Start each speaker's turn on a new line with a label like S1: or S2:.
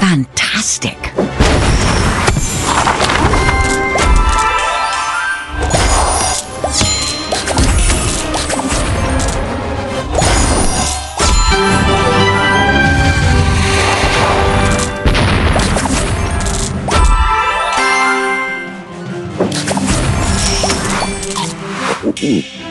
S1: Fantastic. Ooh.